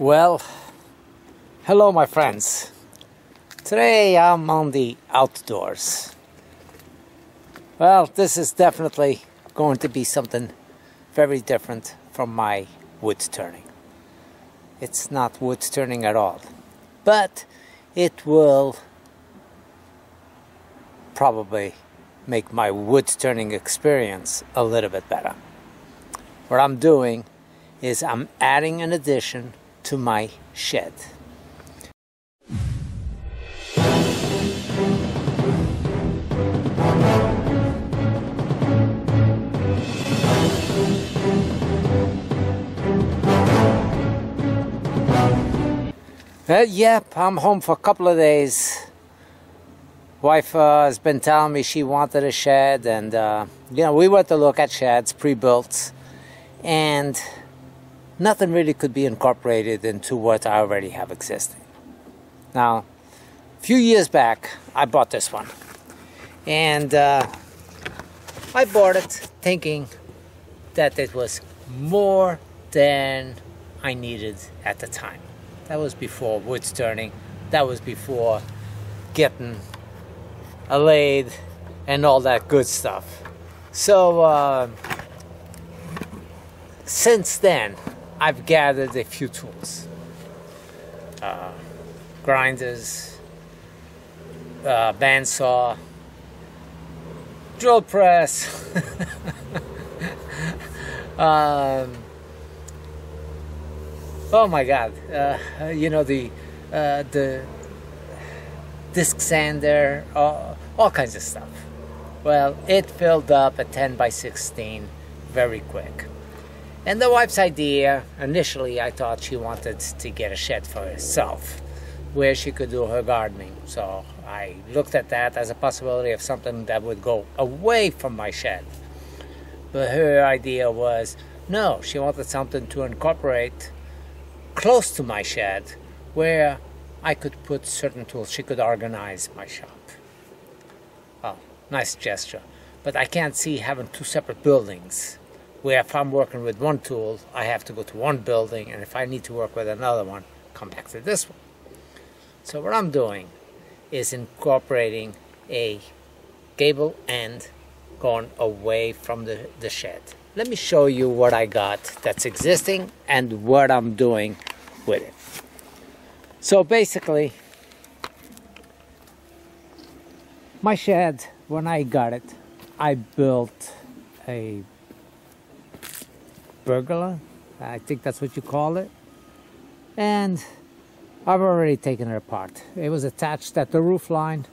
Well, hello, my friends. Today I'm on the outdoors. Well, this is definitely going to be something very different from my wood turning. It's not wood turning at all, but it will probably make my wood turning experience a little bit better. What I'm doing is I'm adding an addition to my shed. Uh, yep, I'm home for a couple of days. Wife uh, has been telling me she wanted a shed, and uh, you know we went to look at sheds pre-built, and nothing really could be incorporated into what I already have existing. Now, a few years back, I bought this one, and uh, I bought it thinking that it was more than I needed at the time. That was before wood turning. That was before getting a lathe and all that good stuff. So uh, since then, I've gathered a few tools, uh, grinders, uh, bandsaw, drill press. um, Oh my God! Uh, you know the uh, the disc sander, all, all kinds of stuff. Well, it filled up a 10 by 16 very quick. And the wife's idea, initially, I thought she wanted to get a shed for herself where she could do her gardening. So I looked at that as a possibility of something that would go away from my shed. But her idea was no, she wanted something to incorporate close to my shed where I could put certain tools. She could organize my shop. Oh, nice gesture. But I can't see having two separate buildings where if I'm working with one tool, I have to go to one building, and if I need to work with another one, come back to this one. So what I'm doing is incorporating a gable end going away from the, the shed. Let me show you what I got that's existing and what I'm doing with it. So basically, my shed, when I got it, I built a pergola. I think that's what you call it. And I've already taken it apart. It was attached at the roof line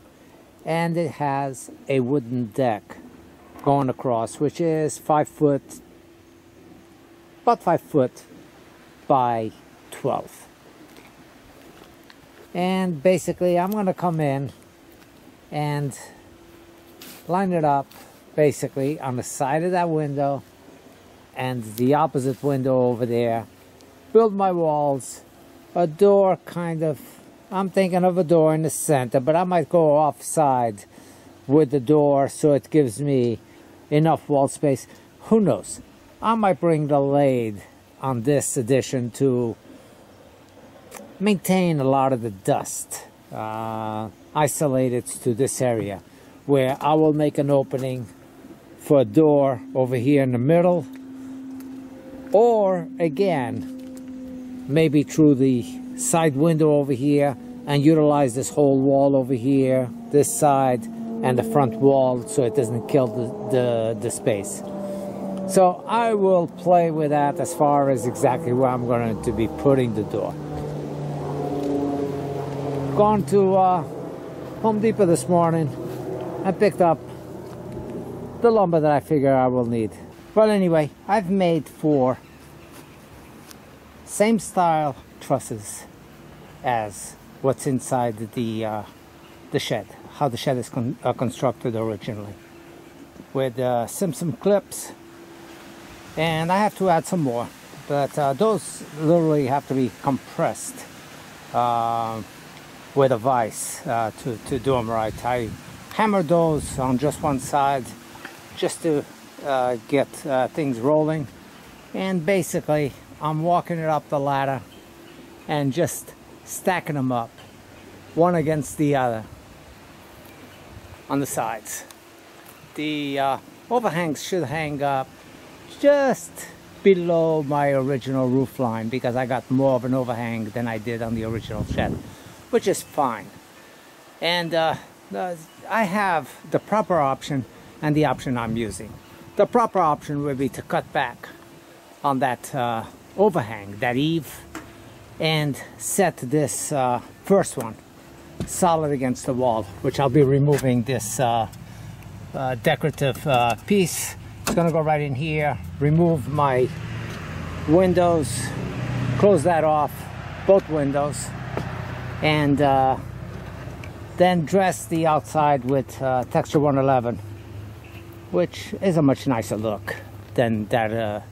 and it has a wooden deck going across, which is five foot, about five foot by 12. And basically, I'm going to come in and line it up basically on the side of that window and the opposite window over there. Build my walls, a door kind of, I'm thinking of a door in the center, but I might go offside with the door so it gives me enough wall space. Who knows? I might bring the lathe on this addition to maintain a lot of the dust uh, isolated to this area where I will make an opening for a door over here in the middle or again maybe through the side window over here and utilize this whole wall over here this side and the front wall so it doesn't kill the, the, the space. So I will play with that as far as exactly where I'm going to be putting the door. Gone to uh, Home Depot this morning. I picked up the lumber that I figure I will need. Well, anyway, I've made four same style trusses as what's inside the uh, the shed, how the shed is con uh, constructed originally, with uh, Simpson clips, and I have to add some more, but uh, those literally have to be compressed. Uh, with a vise uh, to, to do them right. I hammered those on just one side just to uh, get uh, things rolling and basically I'm walking it up the ladder and just stacking them up, one against the other on the sides. The uh, overhangs should hang up just below my original roof line because I got more of an overhang than I did on the original shed, which is fine. And uh, I have the proper option and the option I'm using. The proper option would be to cut back on that uh, overhang, that eave, and set this uh, first one solid against the wall, which I'll be removing this uh, uh, decorative uh, piece. It's gonna go right in here, remove my windows, close that off, both windows, and uh, then dress the outside with uh, Texture 111, which is a much nicer look than that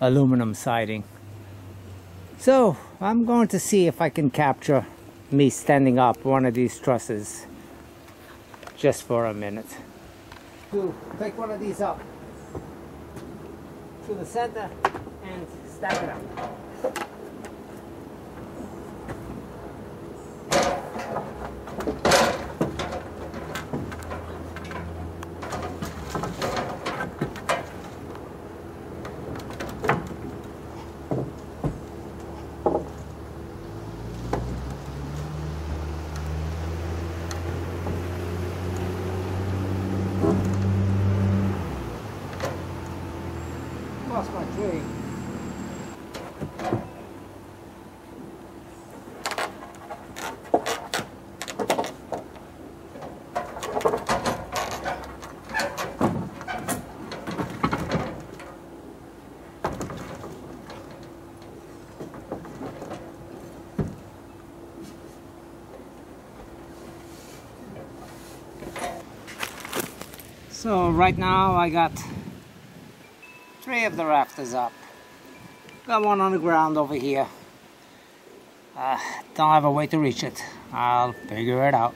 aluminum siding. So I'm going to see if I can capture me standing up one of these trusses just for a minute. To take one of these up to the center and stack it up. Lost my tree. So right now I got three of the rafters up. Got one on the ground over here. Uh, don't have a way to reach it. I'll figure it out.